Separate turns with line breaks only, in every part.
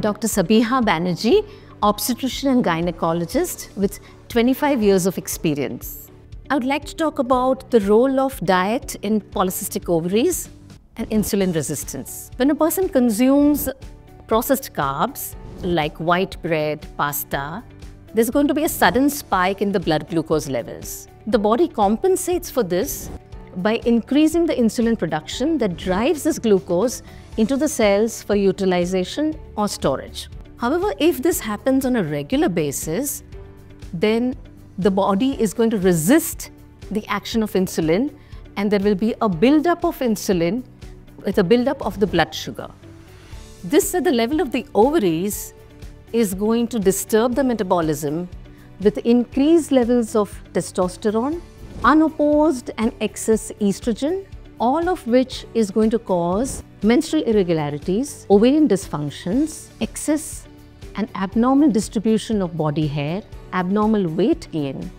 Dr. Sabiha Banerjee, obstetrician and gynecologist with 25 years of experience. I would like to talk about the role of diet in polycystic ovaries and insulin resistance. When a person consumes processed carbs like white bread, pasta, there's going to be a sudden spike in the blood glucose levels. The body compensates for this by increasing the insulin production that drives this glucose into the cells for utilization or storage. However, if this happens on a regular basis, then the body is going to resist the action of insulin and there will be a buildup of insulin with a buildup of the blood sugar. This at the level of the ovaries is going to disturb the metabolism with increased levels of testosterone, unopposed and excess estrogen, all of which is going to cause menstrual irregularities, ovarian dysfunctions, excess and abnormal distribution of body hair, abnormal weight gain.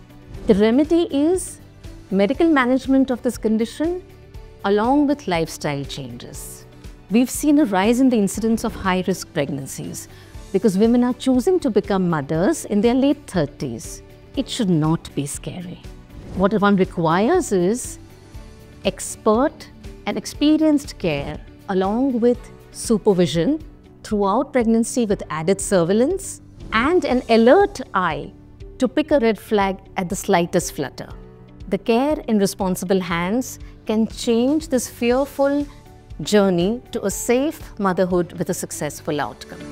The remedy is medical management of this condition along with lifestyle changes. We've seen a rise in the incidence of high-risk pregnancies because women are choosing to become mothers in their late 30s. It should not be scary. What one requires is expert and experienced care along with supervision throughout pregnancy with added surveillance and an alert eye to pick a red flag at the slightest flutter. The care in responsible hands can change this fearful journey to a safe motherhood with a successful outcome.